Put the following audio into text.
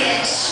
Yes.